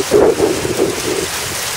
フフフフ。